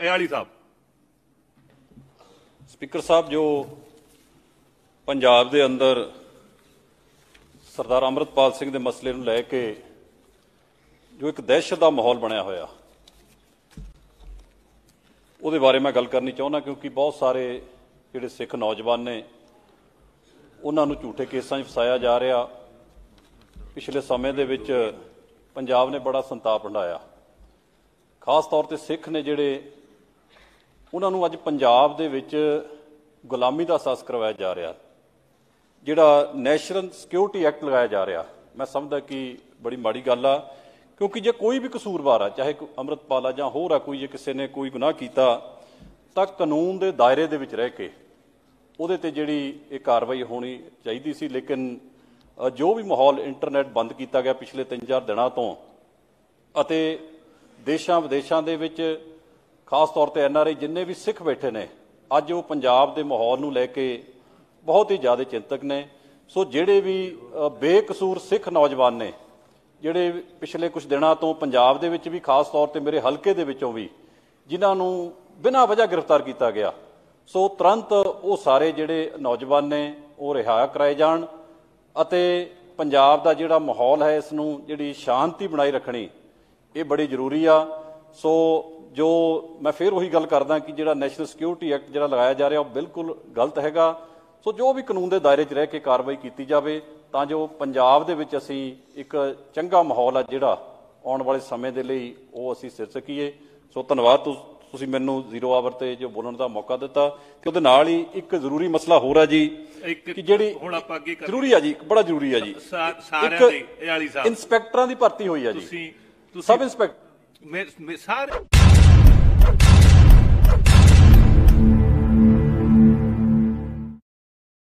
ਇਹ ਸਾਹਿਬ। ਸਪੀਕਰ ਸਾਹਿਬ, ਜੋ ਪੰਜਾਬ ਦੇ ਅੰਦਰ ਸਰਦਾਰ ਅੰਮ੍ਰਿਤਪਾਲ ਸਿੰਘ ਦੇ ਮਸਲੇ ਨੂੰ ਲੈ ਕੇ ਜੋ ਇੱਕ ਦਹਿਸ਼ਤ ਦਾ ਮਾਹੌਲ ਬਣਿਆ ਹੋਇਆ, ਉਹਦੇ ਬਾਰੇ ਮੈਂ ਗੱਲ ਕਰਨੀ ਚਾਹੁੰਦਾ ਕਿਉਂਕਿ ਬਹੁਤ ਸਾਰੇ ਜਿਹੜੇ ਸਿੱਖ ਨੌਜਵਾਨ ਨੇ, ਉਹਨਾਂ ਨੂੰ ਝੂਠੇ ਕੇਸਾਂ 'ਚ ਫਸਾਇਆ ਜਾ ਰਿਹਾ। ਪਿਛਲੇ ਸਮੇਂ ਦੇ ਵਿੱਚ ਪੰਜਾਬ ਨੇ ਬੜਾ ਸੰਤਾਪ ਹੰਢਾਇਆ ਖਾਸ ਤੌਰ ਤੇ ਸਿੱਖ ਨੇ ਜਿਹੜੇ ਉਹਨਾਂ ਨੂੰ ਅੱਜ ਪੰਜਾਬ ਦੇ ਵਿੱਚ ਗੁਲਾਮੀ ਦਾ ਅਹਿਸਾਸ ਕਰਵਾਇਆ ਜਾ ਰਿਹਾ। ਜਿਹੜਾ ਨੈਸ਼ਨਲ ਸਿਕਿਉਰਿਟੀ ਐਕਟ ਲਗਾਇਆ ਜਾ ਰਿਹਾ, ਮੈਂ ਸਮਝਦਾ ਕਿ ਬੜੀ ਮਾੜੀ ਗੱਲ ਆ, ਕਿਉਂਕਿ ਜੇ ਕੋਈ ਵੀ ਕਸੂਰਵਾਰ ਆ, ਚਾਹੇ ਕੋਈ ਅੰਮ੍ਰਿਤਪਾਲ ਆ ਜਾਂ ਹੋਰ ਆ, ਕੋਈ ਜੇ ਕਿਸੇ ਨੇ ਕੋਈ ਗੁਨਾਹ ਕੀਤਾ, ਤਾਂ ਕਾਨੂੰਨ ਦੇ ਦਾਇਰੇ ਦੇ ਵਿੱਚ ਰਹਿ ਕੇ ਉਹਦੇ ਤੇ ਜਿਹੜੀ ਇਹ ਕਾਰਵਾਈ ਹੋਣੀ ਚਾਹੀਦੀ ਸੀ, ਲੇਕਿਨ ਜੋ ਵੀ ਮਾਹੌਲ ਇੰਟਰਨੈਟ ਬੰਦ ਕੀਤਾ ਗਿਆ ਪਿਛਲੇ 3-4 ਦਿਨਾਂ ਤੋਂ, ਅਤੇ ਦੇਸ਼ਾਂ ਵਿਦੇਸ਼ਾਂ ਦੇ ਵਿੱਚ ਖਾਸ ਤੌਰ ਤੇ ਐਨਆਰਆਈ ਜਿੰਨੇ ਵੀ ਸਿੱਖ ਬੈਠੇ ਨੇ, ਅੱਜ ਉਹ ਪੰਜਾਬ ਦੇ ਮਾਹੌਲ ਨੂੰ ਲੈ ਕੇ ਬਹੁਤ ਹੀ ਜ਼ਿਆਦਾ ਚਿੰਤਕ ਨੇ। ਸੋ ਜਿਹੜੇ ਵੀ ਬੇਕਸੂਰ ਸਿੱਖ ਨੌਜਵਾਨ ਨੇ, ਜਿਹੜੇ ਪਿਛਲੇ ਕੁਝ ਦਿਨਾਂ ਤੋਂ ਪੰਜਾਬ ਦੇ ਵਿੱਚ ਵੀ, ਖਾਸ ਤੌਰ ਤੇ ਮੇਰੇ ਹਲਕੇ ਦੇ ਵਿੱਚੋਂ ਵੀ, ਜਿਨ੍ਹਾਂ ਨੂੰ ਬਿਨਾਂ ਵਜ੍ਹਾ ਗ੍ਰਿਫਤਾਰ ਕੀਤਾ ਗਿਆ, ਸੋ ਤੁਰੰਤ ਉਹ ਸਾਰੇ ਜਿਹੜੇ ਨੌਜਵਾਨ ਨੇ, ਉਹ ਰਿਹਾ ਕਰਾਏ ਜਾਣ ਅਤੇ ਪੰਜਾਬ ਦਾ ਜਿਹੜਾ ਮਾਹੌਲ ਹੈ, ਇਸ ਨੂੰ ਜਿਹੜੀ ਸ਼ਾਂਤੀ ਬਣਾਈ ਰੱਖਣੀ, ਇਹ ਬੜੀ ਜ਼ਰੂਰੀ ਆ। ਸੋ ਜੋ ਮੈਂ ਫਿਰ ਉਹੀ ਗੱਲ ਕਰਦਾ ਕਿ ਜਿਹੜਾ ਨੈਸ਼ਨਲ ਸਿਕਿਉਰਿਟੀ ਐਕਟ ਜਿਹੜਾ ਲਗਾਇਆ ਜਾ ਰਿਹਾ ਉਹ ਬਿਲਕੁਲ ਗਲਤ ਹੈਗਾ। ਸੋ ਜੋ ਵੀ ਕਾਨੂੰਨ ਦੇ ਦਾਇਰੇ 'ਚ ਰਹਿ ਕੇ ਕਾਰਵਾਈ ਕੀਤੀ ਜਾਵੇ ਤਾਂ ਜੋ ਪੰਜਾਬ ਦੇ ਵਿੱਚ ਅਸੀਂ ਇੱਕ ਚੰਗਾ ਮਾਹੌਲ ਆ ਜਿਹੜਾ ਆਉਣ ਵਾਲੇ ਸਮੇਂ ਦੇ ਲਈ ਉਹ ਅਸੀਂ ਸਿਰ ਸਕੀਏ। ਸੋ ਧੰਨਵਾਦ ਤੁਸ- ਮੈਨੂੰ ਜ਼ੀਰੋ ਆਵਰ ਤੇ ਜੋ ਬੋਲਣ ਦਾ ਮੌਕਾ ਦਿੱਤਾ ਤੇ ਉਹਦੇ ਨਾਲ ਹੀ ਇੱਕ ਜ਼ਰੂਰੀ ਮਸਲਾ ਹੋਰ ਆ ਜੀ ਕਿ ਜਿਹੜੀ ਹੁਣ ਆਪਾਂ ਅੱਗੇ ਕਰ ਜ਼ਰੂਰੀ ਆ ਜੀ ਬੜਾ ਜ਼ਰੂਰੀ ਆ ਜੀ। ਸਾਰਿਆਂ ਦੇ ਇਹ ਵਾਲੀ ਸਾਹਿਬ ਇੰਸਪੈਕਟਰਾਂ ਦੀ ਭਰਤੀ ਹੋਈ ਆ ਜੀ। ਤੁਸੀਂ ਸਬ ਮੇ- ਸਾਰੇ